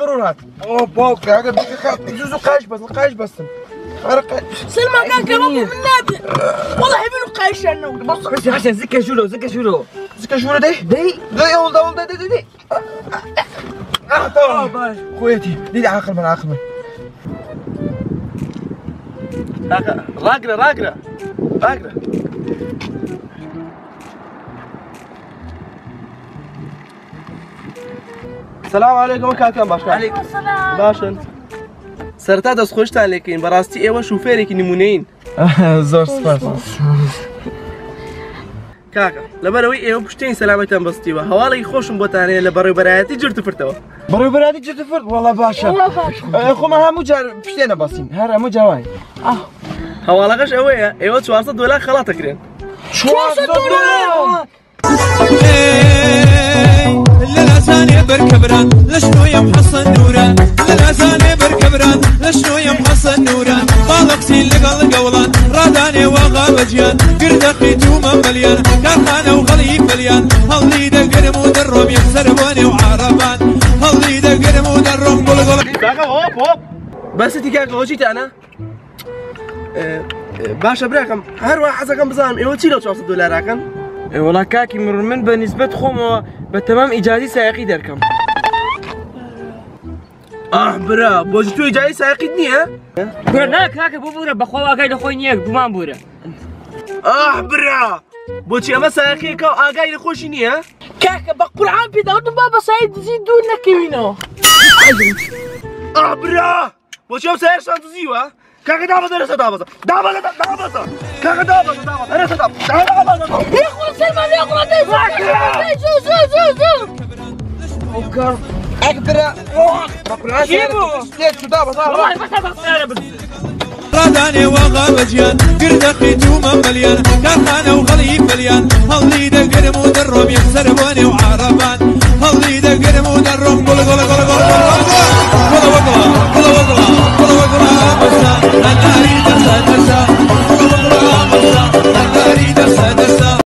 هات اوه باو كاغا زوزو قايش بس قايش بس. سلمى كان كباب من نادي. والله يبينو قايش أنا؟ بص بس عشان زكا شورو زكا شورو زكا شورو دي؟ دي. دي اول دول دي دي دي. آه طبعا. خويتي. دي عاقل من عاقل من. راقرة راقرة. راقرة. سلام علیکم کاکەم باش باشن. سەرتا دەست خۆشتان لێکەین بەڕاستی ئێوە شوفێرێکی نمونەین. زۆر سپاس. کاکە لەبەرەوەی ئێوە پشتین سەلامەتان بەستیوە. هەواڵی خۆشم بۆتانەیە لە بەڕێبەرایەتی جرتفرتەوە بەڕێبەراتی جتفرد وەڵا باشە. خۆمە هەموو جار پشتێنە بەسین هەر هەموو جاوای. هەواڵەکەش ئەوەیە ئێوە 400 دلار خەڵاتەکرێن للازاني بالقسي لقل قولان راداني وغابجيان قرد خيتوما مليان كارخانة وغلي مليان. هاللي دقرم ودرهم يخسربوني وعربان هاللي دقرم ودرهم قول قول. کاکە هۆپ هۆپ بەستی کاکە هۆچی تانە باشە براکەم هەروە حەزەکەم بزانم ئێوە چی لە 400 دلاراکەن وڵا کاکی مرور من بە نسبەت خۆمەوە بە تەمام ئیجادی سایقی دەرکەم ئاه برا بۆچی توی جای ساقیت نییە؟ بورە نا کاکە بۆ بورە بەخوا ئاگای لە خۆی نییە بمان بورە ئاه برا بۆچی ئەمە ساقیەکە و ئاگای لە خۆشی نییە؟ كاكا بقرعان بيدا ودن بابا سعيد زيدون كيمينو ئاه برا بۆچی ئەم سایرشان دزیوە؟ کاکە دابە دەرەسە دابەزە دابە دابەزە کاکە دابەزە دابە دەرەسە دابە يا جيبوا. هذا راداني وغابجيان قرد خيتوما مليان وغلي مليان. دقرم